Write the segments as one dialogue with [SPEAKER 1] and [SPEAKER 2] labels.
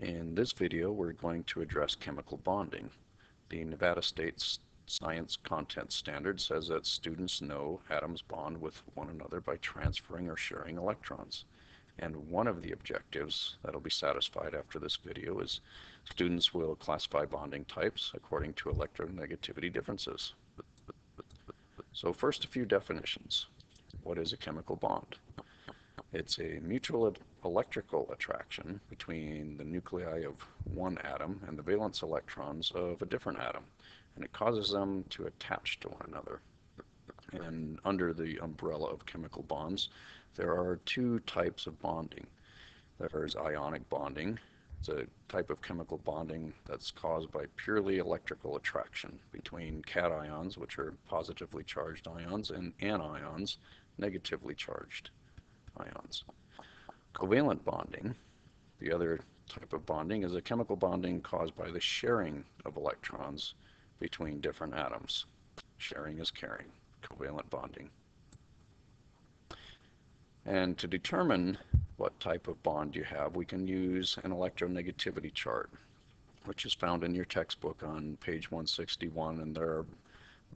[SPEAKER 1] In this video, we're going to address chemical bonding. The Nevada State Science Content Standard says that students know atoms bond with one another by transferring or sharing electrons. And one of the objectives that'll be satisfied after this video is students will classify bonding types according to electronegativity differences. So first a few definitions. What is a chemical bond? It's a mutual electrical attraction between the nuclei of one atom and the valence electrons of a different atom, and it causes them to attach to one another. And under the umbrella of chemical bonds, there are two types of bonding. There's ionic bonding. It's a type of chemical bonding that's caused by purely electrical attraction between cations, which are positively charged ions, and anions, negatively charged ions. Covalent bonding, the other type of bonding, is a chemical bonding caused by the sharing of electrons between different atoms. Sharing is caring, covalent bonding. And to determine what type of bond you have, we can use an electronegativity chart, which is found in your textbook on page 161, and there are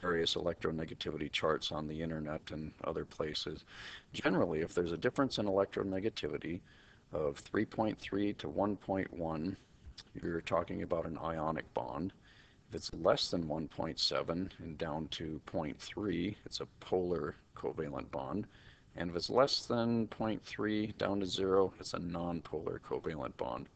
[SPEAKER 1] various electronegativity charts on the internet and other places. Generally, if there's a difference in electronegativity of 3.3 to 1.1, you're talking about an ionic bond. If it's less than 1.7 and down to 0.3, it's a polar covalent bond. And if it's less than 0.3 down to 0, it's a nonpolar covalent bond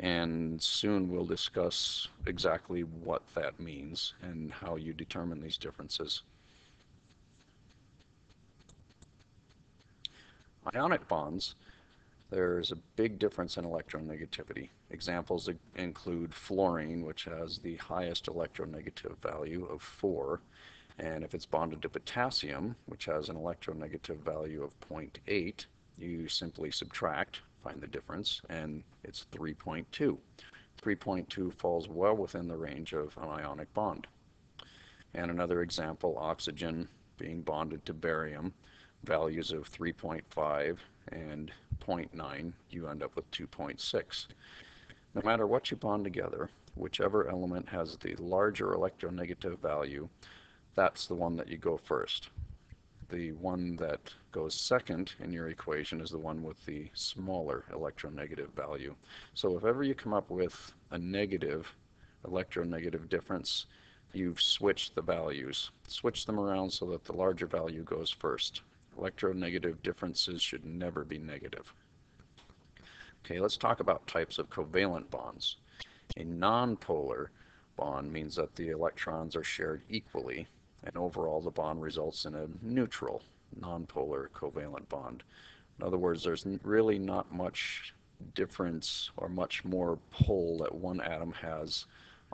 [SPEAKER 1] and soon we'll discuss exactly what that means and how you determine these differences. Ionic bonds, there's a big difference in electronegativity. Examples include fluorine, which has the highest electronegative value of 4, and if it's bonded to potassium, which has an electronegative value of 0.8, you simply subtract find the difference, and it's 3.2. 3.2 falls well within the range of an ionic bond. And another example, oxygen being bonded to barium, values of 3.5 and 0.9, you end up with 2.6. No matter what you bond together, whichever element has the larger electronegative value, that's the one that you go first the one that goes second in your equation is the one with the smaller electronegative value. So if ever you come up with a negative electronegative difference, you've switched the values. Switch them around so that the larger value goes first. Electronegative differences should never be negative. Okay, let's talk about types of covalent bonds. A nonpolar bond means that the electrons are shared equally and overall the bond results in a neutral nonpolar covalent bond. In other words, there's really not much difference or much more pull that one atom has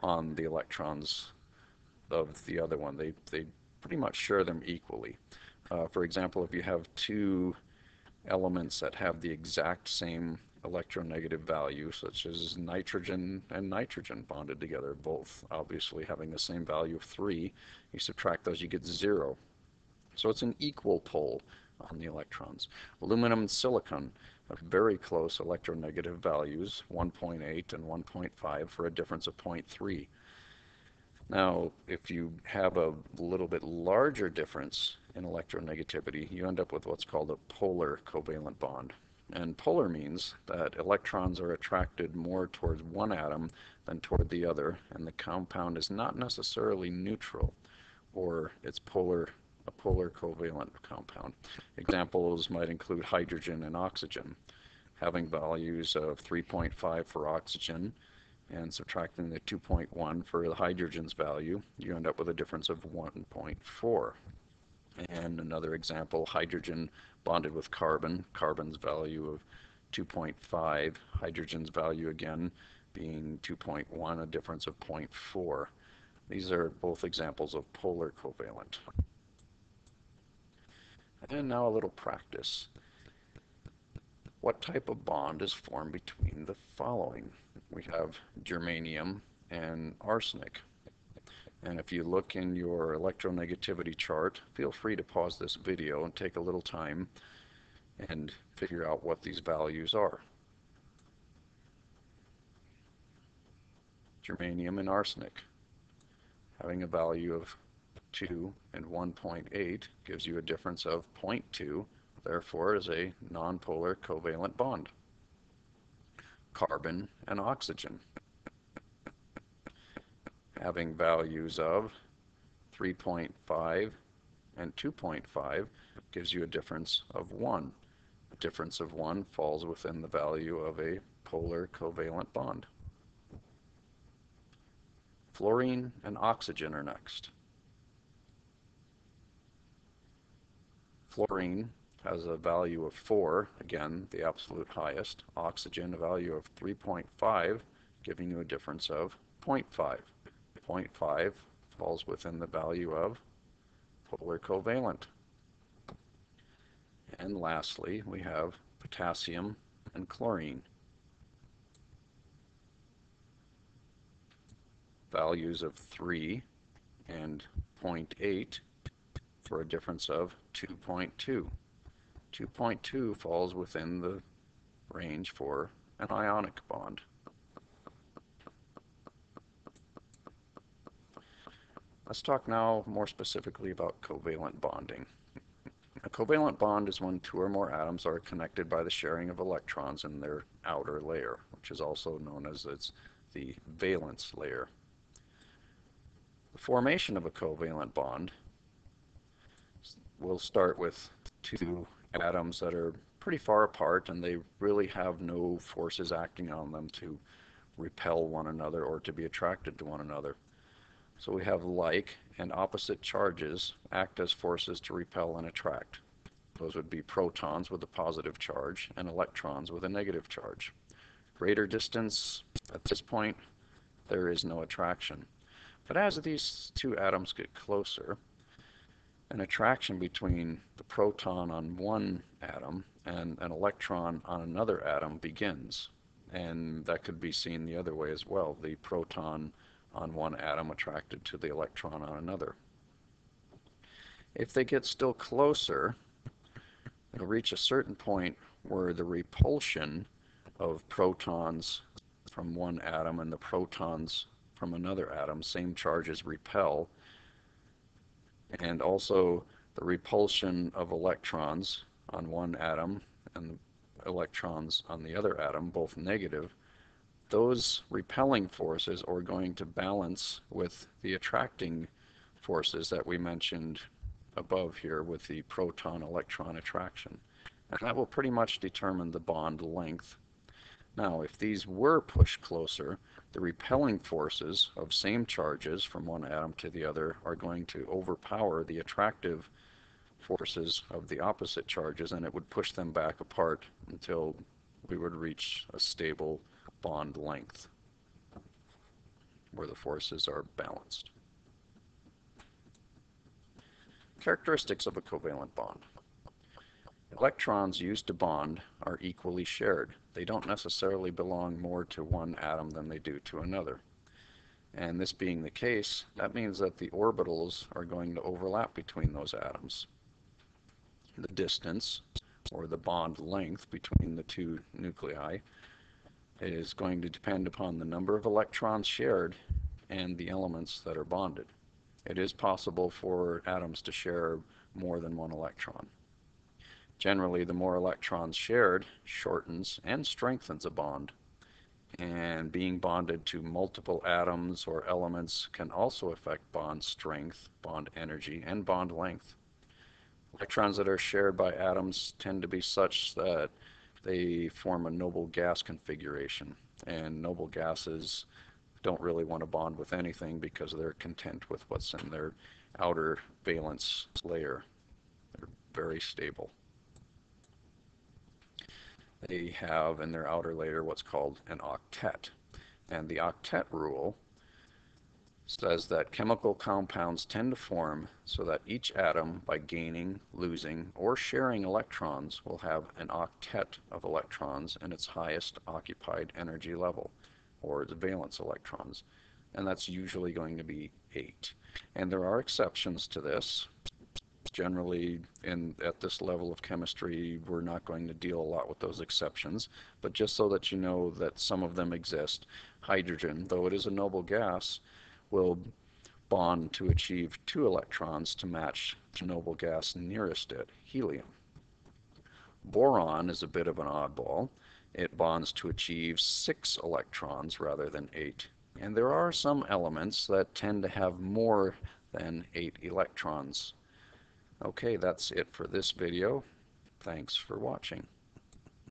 [SPEAKER 1] on the electrons of the other one. They, they pretty much share them equally. Uh, for example, if you have two elements that have the exact same electronegative value, such as nitrogen and nitrogen bonded together, both obviously having the same value of 3. You subtract those, you get 0. So it's an equal pull on the electrons. Aluminum and silicon have very close electronegative values, 1.8 and 1.5 for a difference of 0.3. Now, if you have a little bit larger difference in electronegativity, you end up with what's called a polar covalent bond. And polar means that electrons are attracted more towards one atom than toward the other, and the compound is not necessarily neutral, or it's polar a polar covalent compound. Examples might include hydrogen and oxygen, having values of 3.5 for oxygen and subtracting the 2.1 for the hydrogen's value, you end up with a difference of 1.4. And another example, hydrogen bonded with carbon, carbon's value of 2.5, hydrogen's value again being 2.1, a difference of 0.4. These are both examples of polar covalent. And now a little practice. What type of bond is formed between the following? We have germanium and arsenic. And if you look in your electronegativity chart, feel free to pause this video and take a little time and figure out what these values are. germanium and arsenic. Having a value of 2 and 1.8 gives you a difference of 0.2, therefore is a nonpolar covalent bond. Carbon and oxygen. Having values of 3.5 and 2.5 gives you a difference of 1. A difference of 1 falls within the value of a polar covalent bond. Fluorine and oxygen are next. Fluorine has a value of 4, again, the absolute highest. Oxygen, a value of 3.5, giving you a difference of 0.5. 0.5 falls within the value of polar covalent. And lastly, we have potassium and chlorine. values of 3 and 0.8 for a difference of 2.2. 2.2 falls within the range for an ionic bond. Let's talk now more specifically about covalent bonding. A covalent bond is when two or more atoms are connected by the sharing of electrons in their outer layer, which is also known as its, the valence layer. The formation of a covalent bond will start with two atoms that are pretty far apart and they really have no forces acting on them to repel one another or to be attracted to one another. So we have like and opposite charges act as forces to repel and attract. Those would be protons with a positive charge and electrons with a negative charge. Greater distance, at this point, there is no attraction. But as these two atoms get closer, an attraction between the proton on one atom and an electron on another atom begins. And that could be seen the other way as well, the proton on one atom attracted to the electron on another. If they get still closer, it'll reach a certain point where the repulsion of protons from one atom and the protons from another atom, same charges repel, and also the repulsion of electrons on one atom and the electrons on the other atom, both negative, those repelling forces are going to balance with the attracting forces that we mentioned above here with the proton-electron attraction. And that will pretty much determine the bond length. Now, if these were pushed closer, the repelling forces of same charges from one atom to the other are going to overpower the attractive forces of the opposite charges and it would push them back apart until we would reach a stable bond length where the forces are balanced. Characteristics of a covalent bond. Electrons used to bond are equally shared. They don't necessarily belong more to one atom than they do to another. And this being the case, that means that the orbitals are going to overlap between those atoms. The distance, or the bond length between the two nuclei, is going to depend upon the number of electrons shared and the elements that are bonded. It is possible for atoms to share more than one electron. Generally, the more electrons shared shortens and strengthens a bond. And being bonded to multiple atoms or elements can also affect bond strength, bond energy, and bond length. Electrons that are shared by atoms tend to be such that they form a noble gas configuration. And noble gases don't really want to bond with anything because they're content with what's in their outer valence layer. They're very stable they have in their outer layer what's called an octet. And the octet rule says that chemical compounds tend to form so that each atom, by gaining, losing, or sharing electrons, will have an octet of electrons in its highest occupied energy level, or its valence electrons. And that's usually going to be 8. And there are exceptions to this. Generally, in at this level of chemistry, we're not going to deal a lot with those exceptions. But just so that you know that some of them exist, hydrogen, though it is a noble gas, will bond to achieve two electrons to match the noble gas nearest it, helium. Boron is a bit of an oddball. It bonds to achieve six electrons rather than eight. And there are some elements that tend to have more than eight electrons. Okay, that's it for this video. Thanks for watching.